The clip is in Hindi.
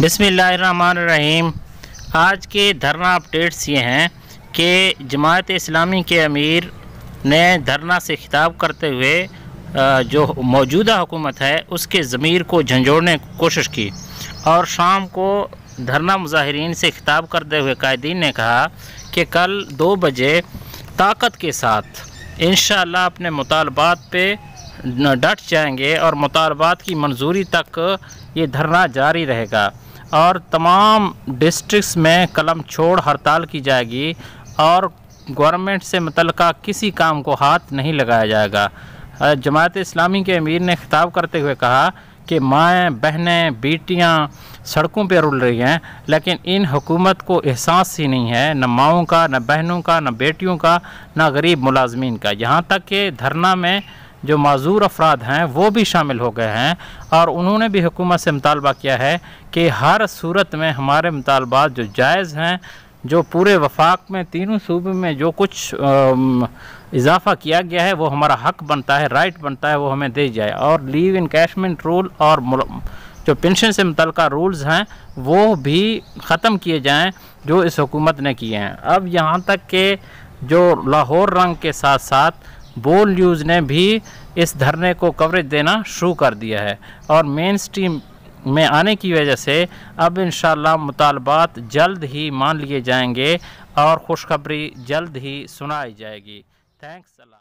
बिसमीम आज के धरना अपडेट्स ये हैं कि जमात इस्लामी के अमीर ने धरना से खिताब करते हुए जो मौजूदा हुकूमत है, उसके ज़मीर को झंझोड़ने की कोशिश की और शाम को धरना मुजाहरीन से खिताब करते हुए कायदीन ने कहा कि कल दो बजे ताकत के साथ इन अपने मुतालबात पे डट जाएँगे और मुतालबात की मंजूरी तक ये धरना जारी रहेगा। और तमाम डिस्ट्रिक्स में कलम छोड़ हड़ताल की जाएगी और गवर्नमेंट से मुतल किसी काम को हाथ नहीं लगाया जाएगा। जमात इस्लामी के अमीर ने खिताब करते हुए कहा कि माएँ, बहनें, बेटियाँ सड़कों पर रुल रही हैं, लेकिन इन हुकूमत को एहसास ही नहीं है, न माओं का, न बहनों का, न बेटियों का, न गरीब मुलाजमीन का। यहाँ तक कि धरना में जो माजूर अफराद हैं, वो भी शामिल हो गए हैं और उन्होंने भी हुकूमत से मुतालबा किया है कि हर सूरत में हमारे मुतालबात जो जायज़ हैं, जो पूरे वफाक में, तीनों सूबे में जो कुछ इजाफ़ा किया गया है, वो हमारा हक बनता है, राइट बनता है, वो हमें दे जाए और लीव इन कैशमेंट रूल और जो पेंशन से मुतल रूल्स हैं, वो भी ख़त्म किए जाएँ, जो इस हुकूमत ने किए हैं। अब यहाँ तक के जो लाहौर रंग के साथ साथ बोल न्यूज़ ने भी इस धरने को कवरेज देना शुरू कर दिया है। और मेन स्ट्रीम में आने की वजह से अब इन मुतालबात जल्द ही मान लिए जाएँगे और खुशखबरी जल्द ही सुनाई जाएगी। थैंक्स अल्लाह